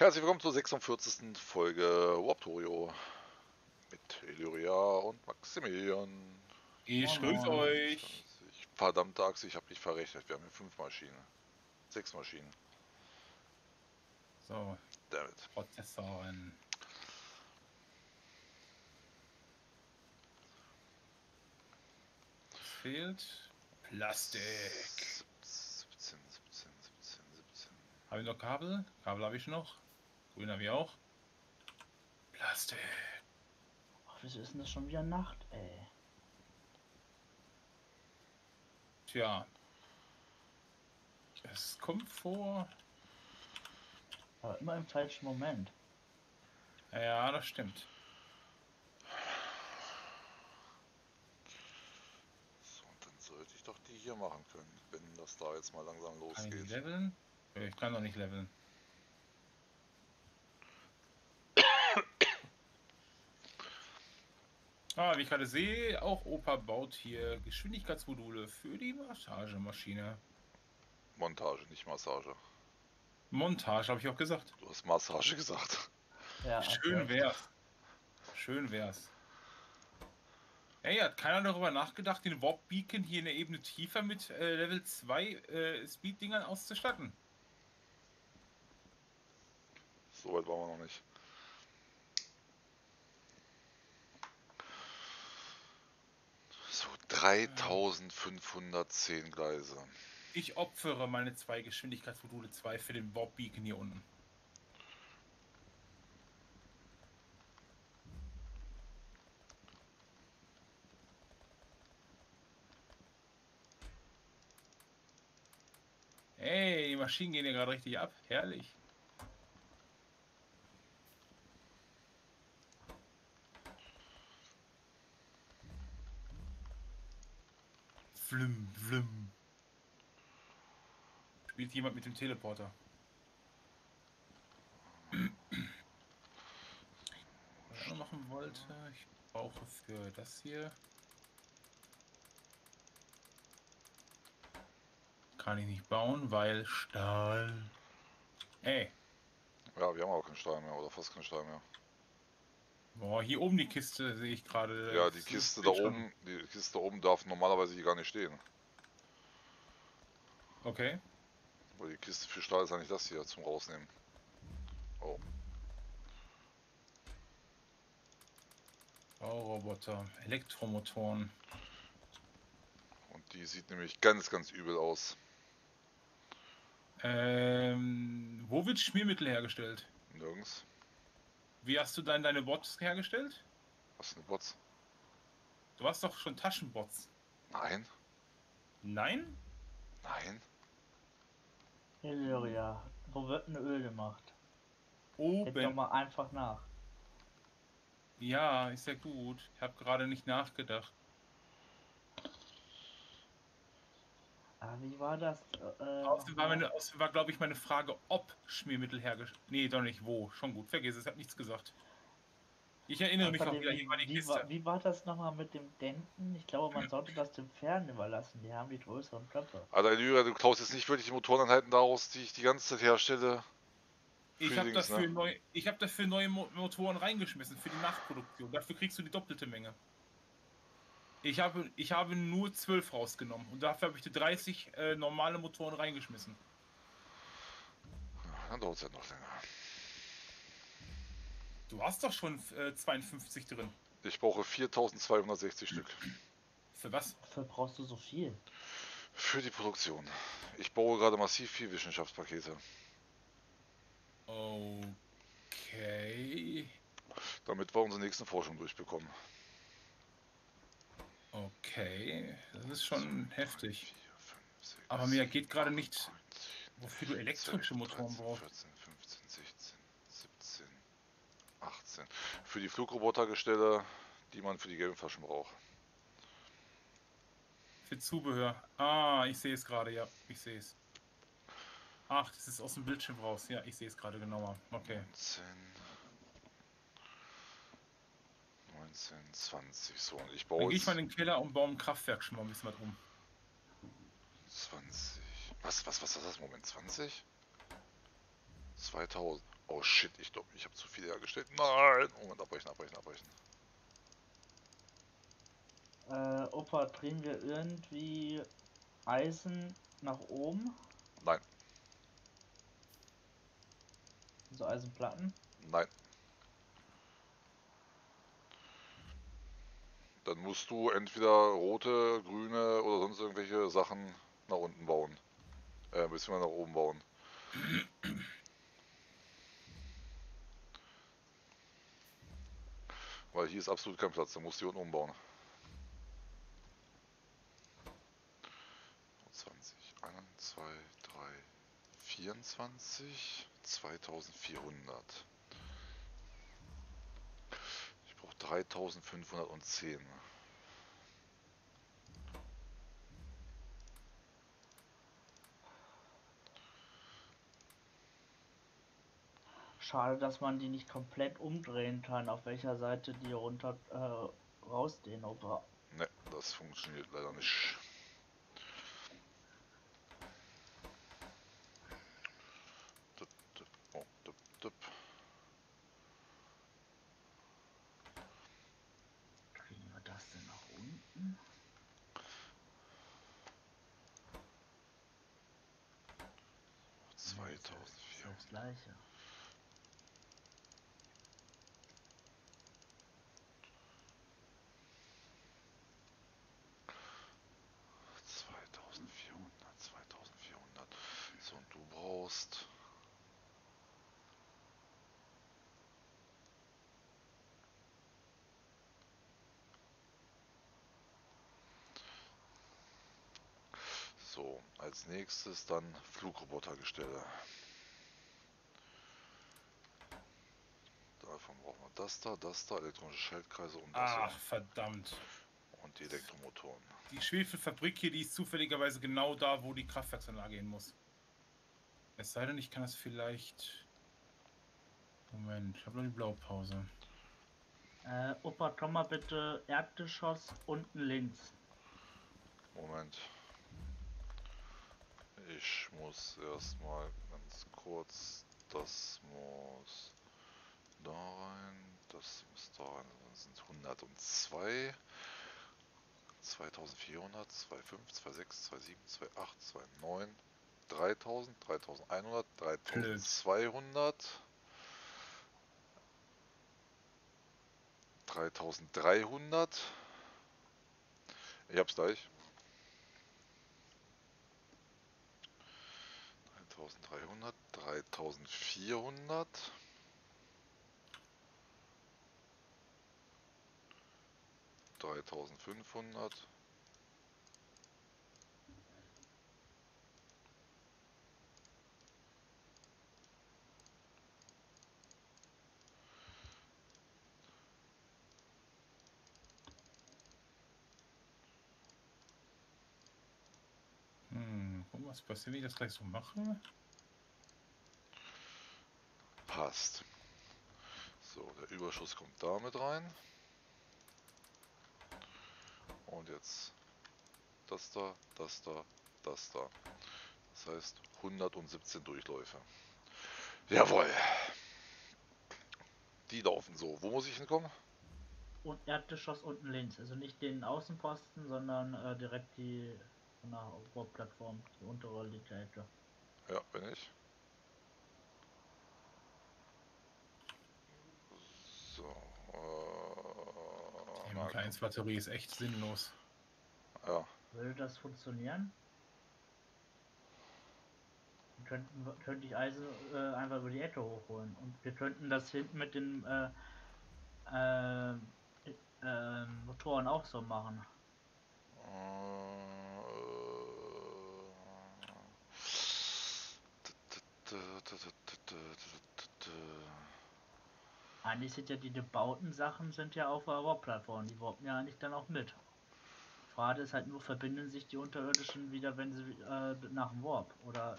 Herzlich willkommen zur 46. Folge Warptorio mit Illyria und Maximilian. Ich grüße euch. Ich, verdammte Achse, ich habe mich verrechnet. Wir haben hier fünf Maschinen. Sechs Maschinen. So. Damit. Prozessoren. Fehlt? Plastik. 17, 17, 17, 17. Habe ich noch Kabel? Kabel habe ich noch. Grün habe ich auch. Plastik. Ach, wieso ist denn das schon wieder Nacht, ey? Tja. Es kommt vor. Aber immer im falschen Moment. Ja, das stimmt. So, und dann sollte ich doch die hier machen können, wenn das da jetzt mal langsam Kann ich losgeht. leveln? Äh, Ich kann noch nicht leveln. Ah, wie ich gerade sehe, auch Opa baut hier Geschwindigkeitsmodule für die Massagemaschine. Montage, nicht Massage. Montage, habe ich auch gesagt. Du hast Massage gesagt. Ja, Schön okay. wär's. Schön wär's. Ey, hat keiner darüber nachgedacht, den Warp Beacon hier eine Ebene tiefer mit äh, Level 2 äh, Speed-Dingern auszustatten? So weit waren wir noch nicht. 3510 Gleise. Ich opfere meine zwei Geschwindigkeitsmodule 2 für den Warp Beacon hier unten. Ey, die Maschinen gehen hier gerade richtig ab. Herrlich. Flüm, flüm. Spielt jemand mit dem Teleporter? Was ich noch machen wollte, ich brauche für das hier. Kann ich nicht bauen, weil Stahl. Ey, Ja, wir haben auch keinen Stein mehr oder fast keinen Stein mehr. Boah, hier oben die Kiste sehe ich gerade. Ja, die Kiste ist da oben, die Kiste da oben darf normalerweise hier gar nicht stehen. Okay. Weil die Kiste für Stahl ist eigentlich das hier zum rausnehmen. Oh, Bauroboter, Elektromotoren. und die sieht nämlich ganz, ganz übel aus. Ähm, wo wird Schmiermittel hergestellt? Nirgends. Wie hast du dann deine Bots hergestellt? Was eine Bots? Du hast doch schon Taschenbots. Nein, Nein? nein. Illyria, wo wird ein Öl gemacht? Denk doch Oben. mal einfach nach. Ja, ist ja gut. Ich habe gerade nicht nachgedacht. Ah, wie war das? Äh, Außerdem war, meine- außerdem war glaube ich, meine Frage, ob Schmiermittel hergestellt. Nee, doch nicht wo. Schon gut. Vergiss es, hat nichts gesagt. Ich erinnere mich auch außerdem, wieder, hier war die wie, Kiste. war, wie war das nochmal mit dem Denken? Ich glaube, man sollte das den Pferden überlassen. Die haben die größeren Köpfe. Alter, Lyra, du klaust jetzt nicht wirklich die Motoreneinheiten daraus, die ich die ganze Zeit herstelle. Ich habe dafür, ne? neu, ich hab dafür neue Mo Motoren reingeschmissen für die Nachproduktion. Dafür kriegst du die doppelte Menge. Ich habe, ich habe nur 12 rausgenommen und dafür habe ich die 30 äh, normale Motoren reingeschmissen. Dann dauert es ja noch länger. Du hast doch schon äh, 52 drin. Ich brauche 4260 Stück Für was? Wofür brauchst du so viel? für die Produktion. Ich baue gerade massiv viel Wissenschaftspakete, Okay. damit wir unsere nächsten Forschung durchbekommen. Okay. Das ist schon heftig. 4, 5, 6, Aber mir geht gerade nicht, 10, wofür du elektrische 12, Motoren 13, brauchst. 14, 15, 16, 17, 18. Für die Flugrobotergestelle, die man für die gelben Flaschen braucht. Für Zubehör. Ah, ich sehe es gerade, ja. Ich sehe es. Ach, das ist aus dem Bildschirm raus. Ja, ich sehe es gerade genauer. Okay. 19, 19, 20. So, und ich Dann baue gehe ich mal in den Keller und baue ein Kraftwerk schon mal ein bisschen was um. 20. Was, was, was ist das? Moment, 20? 2000. Oh shit, ich glaube, ich habe zu viel hergestellt. Nein! Moment, abbrechen, abbrechen, abbrechen. Äh, Opa, drehen wir irgendwie Eisen nach oben? Nein. So Eisenplatten? Nein. Dann musst du entweder rote, grüne oder sonst irgendwelche Sachen nach unten bauen. Äh, beziehungsweise nach oben bauen. Weil hier ist absolut kein Platz, da musst du hier unten umbauen. 20, 1, 2, 3, 24, 2400. Ich brauche 3510. Schade, dass man die nicht komplett umdrehen kann, auf welcher Seite die runter äh, rausgehen, Opa. Ne, das funktioniert leider nicht. Dup, dup, oh, dup, dup. Kriegen wir das denn nach unten? Nee, ist ja- ist ja 2004. Das gleiche. Zweitausendvierhundert, zweitausendvierhundert. So, und du brauchst. So, als nächstes dann Flugrobotergestelle. Davon brauchen wir das da, das da, elektronische Schaltkreise und das Ach, verdammt. und die Elektromotoren. Die Schwefelfabrik hier, die ist zufälligerweise genau da, wo die Kraftwerksanlage hin muss. Es sei denn, ich kann das vielleicht... Moment, ich habe noch die Blaupause. Äh, Opa, komm mal bitte Erdgeschoss unten links. Moment. Ich muss erstmal ganz kurz, das muss da rein, das muss da rein, das sind 102, 2400, 25, 26, 27, 28, 29, 3000, 3100, 3200, 3300. Ich hab's gleich. 3300, 3400. Dreitausendfünfhundert. Was wenn ich das gleich so mache? Passt. So, der Überschuss kommt damit rein. Und jetzt das da, das da, das da. Das heißt 117 Durchläufe. Jawohl. Die laufen so. Wo muss ich hinkommen? Und Erdgeschoss unten links. Also nicht den Außenposten, sondern äh, direkt die von der Bordplattform, die untere Ecke. Ja, bin ich. So. Äh, Die na, M1-Batterie ist echt sinnlos. ja, Würde das funktionieren? Könnten, wir- könnte ich Eisen äh, einfach über die Ecke hochholen. Und wir könnten das hinten mit den äh, äh, äh, Motoren auch so machen. Eigentlich sind ja die gebauten Sachen sind ja auf der Warp-Plattform. Die warpen ja eigentlich dann auch mit. Frage ist halt nur, verbinden sich die Unterirdischen wieder, wenn sie äh, nach dem Warp? Oder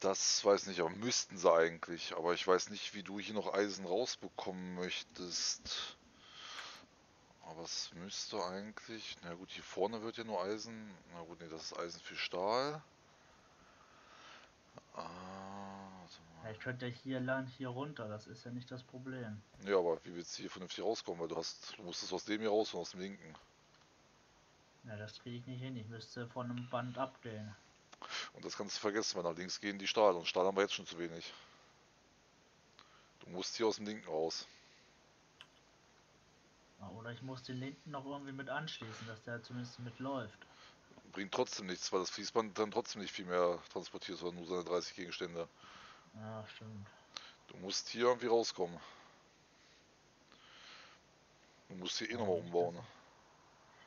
Das weiß nicht, aber müssten sie eigentlich. Aber ich weiß nicht, wie du hier noch Eisen rausbekommen möchtest. Aber es müsste eigentlich. Na gut, hier vorne wird ja nur Eisen. Na gut, nee, das ist Eisen für Stahl. Ah. Ja, ich könnte ja hier lang, hier runter, das ist ja nicht das Problem. Ja, aber wie willst du hier vernünftig rauskommen? Weil du hast, du musstest aus dem hier raus und aus dem linken. Ja, das kriege ich nicht hin. Ich müsste von einem Band abgehen. Und das kannst du vergessen, weil nach links gehen die Stahl und Stahl haben wir jetzt schon zu wenig. Du musst hier aus dem linken raus. Oder ich muss den linken noch irgendwie mit anschließen, dass der zumindest mitläuft. Bringt trotzdem nichts, weil das Fließband dann trotzdem nicht viel mehr transportiert, sondern nur seine 30 Gegenstände. Ja, stimmt. Du musst hier irgendwie rauskommen. Du musst hier eh nochmal umbauen.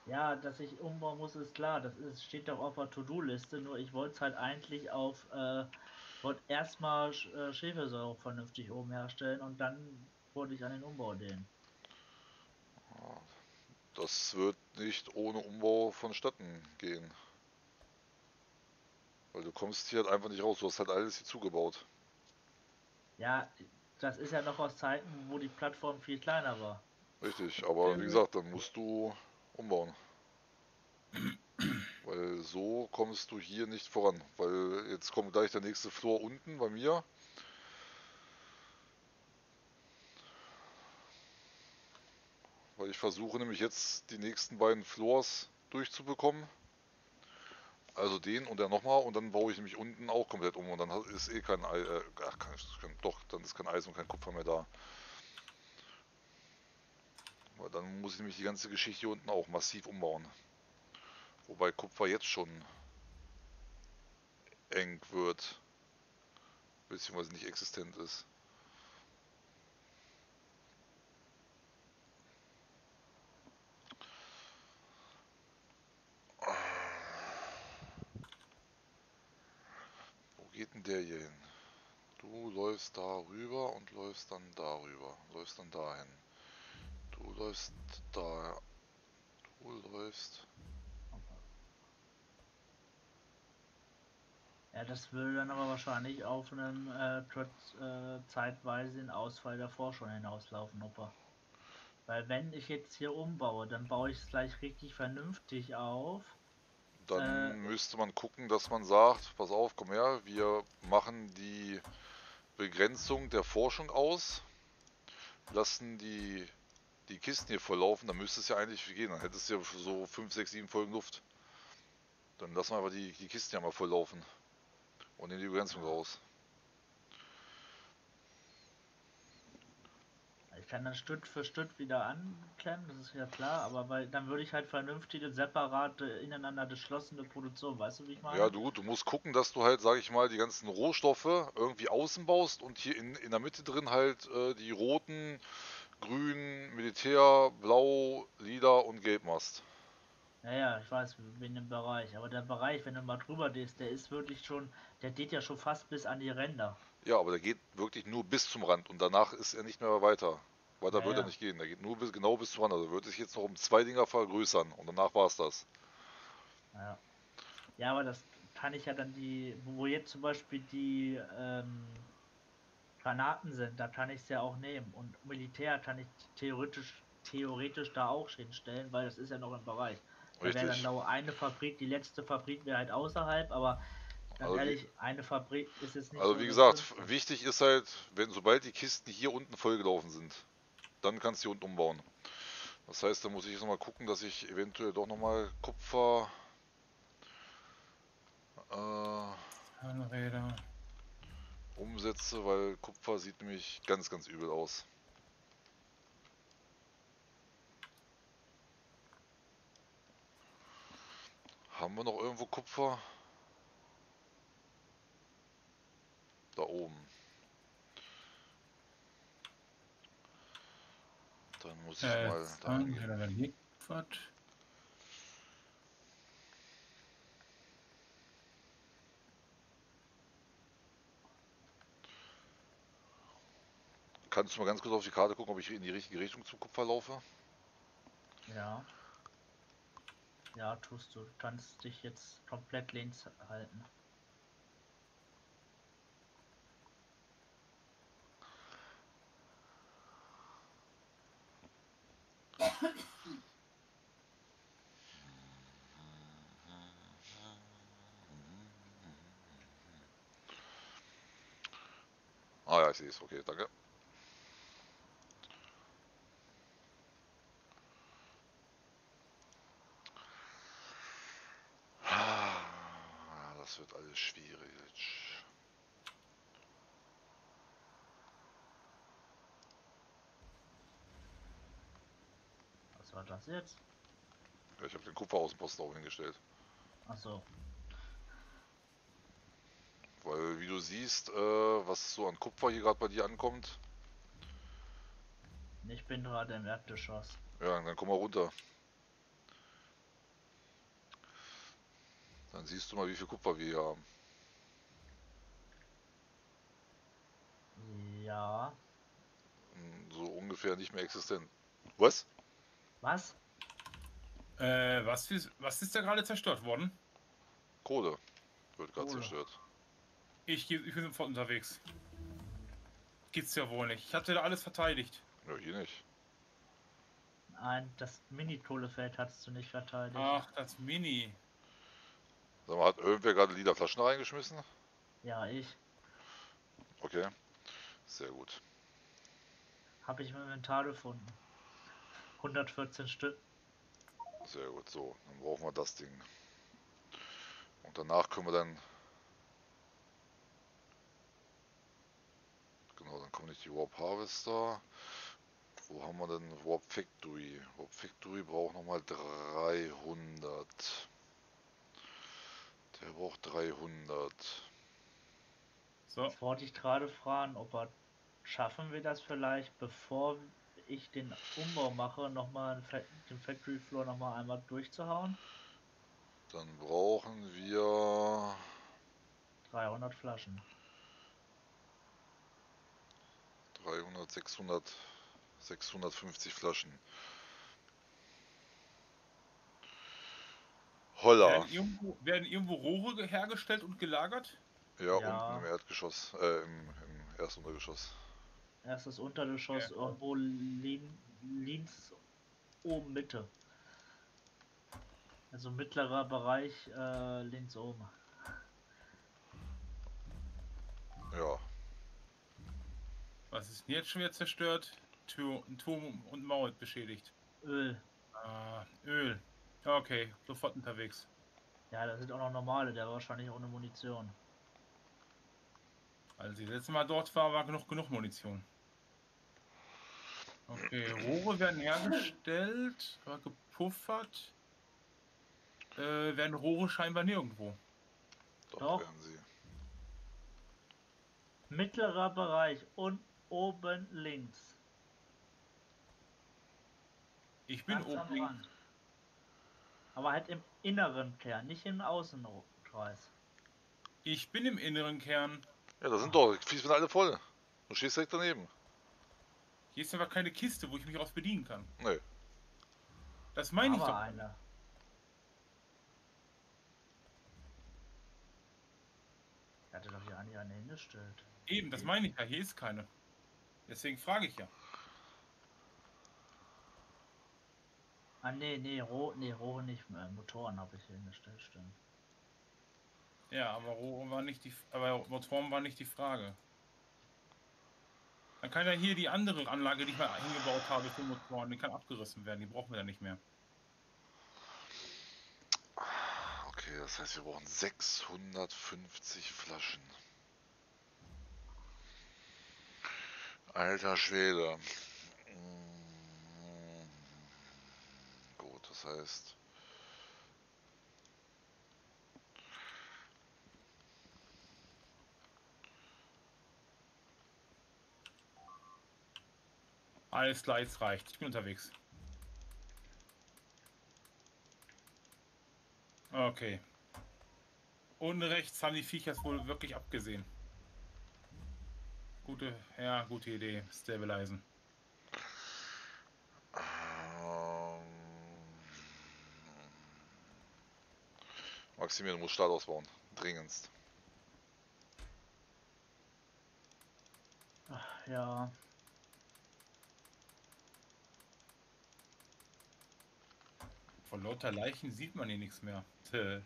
Ja, dass ich umbauen muss, ist klar. Das ist, steht doch auf der To-Do-Liste. Nur ich wollte es halt eigentlich auf, äh, wollte erstmal Sch- äh, Schwefelsäure vernünftig oben herstellen und dann wollte ich an den Umbau den. Das wird nicht ohne Umbau vonstatten gehen. Weil du kommst hier halt einfach nicht raus. Du hast halt alles hier zugebaut. Ja, das ist ja noch aus Zeiten, wo die Plattform viel kleiner war. Richtig, aber wie gesagt, dann musst du umbauen. Weil so kommst du hier nicht voran. Weil jetzt kommt gleich der nächste Floor unten bei mir. Ich versuche nämlich jetzt die nächsten beiden Floors durchzubekommen. Also den und dann nochmal und dann baue ich nämlich unten auch komplett um und dann ist eh kein, Ei- äh, ach, kein doch, dann ist kein Eisen und kein Kupfer mehr da. Weil dann muss ich nämlich die ganze Geschichte hier unten auch massiv umbauen. Wobei Kupfer jetzt schon eng wird. Beziehungsweise nicht existent ist. Der hier hin? Du läufst da rüber und läufst dann darüber. Läufst dann dahin. Du läufst da. Du läufst. Ja, das würde dann aber wahrscheinlich auf einen äh, äh, zeitweisen Ausfall davor schon hinauslaufen, Opa. Weil wenn ich jetzt hier umbaue, dann baue ich es gleich richtig vernünftig auf. Dann Äh, müsste man gucken, dass man sagt, pass auf, komm her, wir machen die Begrenzung der Forschung aus, lassen die, die Kisten hier volllaufen, dann müsste es ja eigentlich gehen, dann hättest du ja so 5, 6, 7 Folgen Luft. Dann lassen wir aber die, die Kisten ja mal volllaufen und nehmen die Begrenzung raus. Kann dann Stück für Stück wieder anklemmen, das ist ja klar, aber weil dann würde ich halt vernünftige, separate, ineinander geschlossene Produktion, weißt du, wie ich meine? Ja, du, du musst gucken, dass du halt, sag ich mal, die ganzen Rohstoffe irgendwie außen baust und hier in, in der Mitte drin halt äh, die roten, grün, Militär, blau, lila und gelb machst. Ja, ja, ich weiß, in dem Bereich. Aber der Bereich, wenn du mal drüber gehst, der ist wirklich schon, der geht ja schon fast bis an die Ränder. Ja, aber der geht wirklich nur bis zum Rand und danach ist er nicht mehr weiter. Weiter Ja, wird ja. er nicht gehen. Der geht nur bis, genau bis zum Rand. Also wird sich jetzt noch um zwei Dinger vergrößern und danach war es das. Ja. Ja, aber das kann ich ja dann die, wo jetzt zum Beispiel die ähm, Granaten sind, da kann ich es ja auch nehmen. Und Militär kann ich theoretisch, theoretisch da auch hinstellen, weil das ist ja noch im Bereich. Da wäre dann nur eine Fabrik, die letzte Fabrik wäre halt außerhalb, aber Also ehrlich, eine Fabrik ist jetzt nicht Also so wie gesagt, wichtig ist halt, wenn sobald die Kisten hier unten vollgelaufen sind, dann kannst du hier unten umbauen. Das heißt, da muss ich jetzt nochmal gucken, dass ich eventuell doch nochmal Kupfer äh, Zahnräder. umsetze, weil Kupfer sieht nämlich ganz, ganz übel aus. Haben wir noch irgendwo Kupfer? Da oben. Dann muss ich Äh, mal da geliefert. Kannst du mal ganz kurz auf die Karte gucken, ob ich in die richtige Richtung zum Kupfer laufe? Ja. Ja, tust du. Du kannst dich jetzt komplett links halten. Ah ja, ich sehe es. Okay, danke. Ah, Das wird alles schwierig. Was war das jetzt? Ja, ich habe den Kupferaußenposten auch hingestellt. Achso. Weil, wie du siehst, äh, was so an Kupfer hier gerade bei dir ankommt, Ich bin gerade im Erdgeschoss. ja, dann komm mal runter. Dann siehst du mal, wie viel Kupfer wir hier haben. Ja. Hm, So ungefähr nicht mehr existent. Was? Was? Äh, was ist, was ist da gerade zerstört worden? Kohle wird gerade zerstört. Ich, ich bin sofort unterwegs. Geht's ja wohl nicht. Ich hatte da alles verteidigt. Ja, hier nicht. Nein, das Mini-Kohlefeld hattest du nicht verteidigt. Ach, das Mini. Sag mal, hat irgendwer gerade Lila Flaschen reingeschmissen? Ja, ich. Okay. Sehr gut. Habe ich im Inventar gefunden. 114 Stück. Sehr gut. So, dann brauchen wir das Ding. Und danach können wir dann. Genau, dann kommen nicht die Warp Harvester. Wo haben wir denn Warp Factory? Warp Factory braucht nochmal 300. Der braucht 300. So, Ich wollte dich gerade fragen, ob er schaffen wir das vielleicht, bevor ich den Umbau mache, nochmal den Factory Floor nochmal einmal durchzuhauen? Dann brauchen wir 300 Flaschen. 300, 600, 650 Flaschen. Holla. werden irgendwo, werden irgendwo Rohre ge- hergestellt und gelagert? Ja, Ja. unten im Erdgeschoss, äh, im, im ersten Untergeschoss. Erstes Untergeschoss Ja. irgendwo lin, links oben Mitte. Also mittlerer Bereich äh, links oben. Ja, Was ist denn jetzt schon wieder zerstört? Tür, Turm und Mauer beschädigt. Öl. Ah, Öl. Okay, sofort unterwegs. Ja, da sind auch noch normale, der war wahrscheinlich ohne Munition. Als ich das letzte Mal dort war, war genug, genug Munition. Okay, Rohre werden hergestellt, war gepuffert. Äh, werden Rohre scheinbar nirgendwo. doch, Doch. werden sie. Mittlerer Bereich und oben links. Ich bin Ganz oben. Rand. Aber halt im inneren Kern, nicht im Außenkreis. Ich bin im inneren Kern. Ja, da sind doch, die sind alle voll. Du stehst direkt daneben. Hier ist aber keine Kiste, wo ich mich raus bedienen kann. Nee, Das meine ich Aber doch. einer. Er hatte doch hier eigentlich eine hingestellt. Eben, das meine ich ja. Hier ist keine. Deswegen frage ich ja. Ah, nee, nee, Roh, nee, Rohre nicht mehr. Motoren habe ich hier hingestellt, stimmt. Ja, aber Rohre war nicht die, aber Motoren war nicht die Frage. Dann kann ja hier die andere Anlage, die ich mal hingebaut habe für Motoren, die kann abgerissen werden. Die brauchen wir dann nicht mehr. okay, das heißt, wir brauchen 650 Flaschen. Alter Schwede. Mm, Gut, das heißt. Alles klar, jetzt reicht. Ich bin unterwegs. Okay. Unten rechts haben die Viecher wohl wirklich abgesehen. Gute, ja, gute Idee. Stabilisen. Ähm, Maximilian muss Start ausbauen. Dringendst. Ach, ja. Von lauter Leichen sieht man hier nichts mehr. Tö.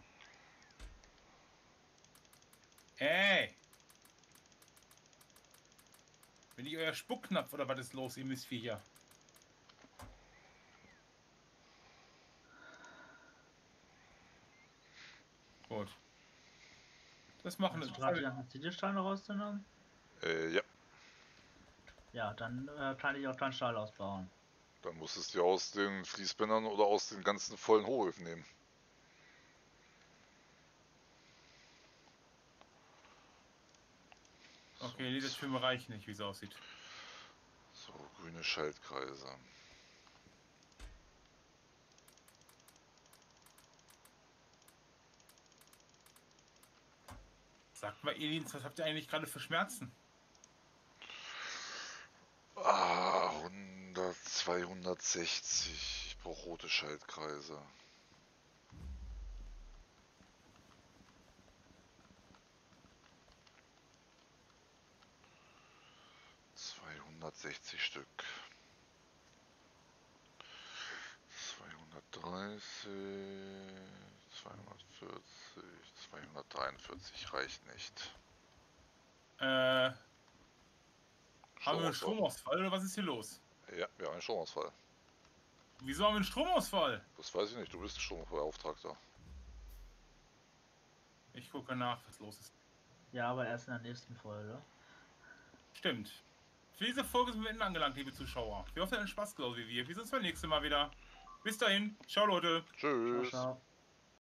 Ey! Wenn ich euer Spuckknapf oder was ist los, ihr Missviecher? Gut. Das machen Hast du wir. gerade die Ziegelsteine rausgenommen? Äh, ja. Ja, dann äh, kann ich auch deinen Stall ausbauen. Dann musstest du aus den Fließbändern oder aus den ganzen vollen Hochöfen nehmen. Okay, diese Türme reichen nicht, wie es aussieht. So, grüne Schaltkreise. Sagt mal, Elins, was habt ihr eigentlich gerade für Schmerzen? Ah, 100, 260. Ich brauche rote Schaltkreise. Zweihundertsechzig Stück. Zweihundertdreißig, zweihundertvierzig, zweihundertdreiundvierzig reicht nicht. Äh, haben wir Stromausfall. einen Stromausfall oder was ist hier los? Ja, wir haben einen Stromausfall. Wieso haben wir einen Stromausfall? Das weiß ich nicht, du bist Strombeauftragter. Ich gucke nach, was los ist. Ja, aber erst in der nächsten Folge. Stimmt. Für diese Folge sind wir Ende angelangt, liebe Zuschauer. Wir hoffen, ihr habt Spaß genauso wie wir. Wir sehen uns beim nächsten Mal wieder. Bis dahin. Ciao, Leute. Ciao, Tschüss. ciao.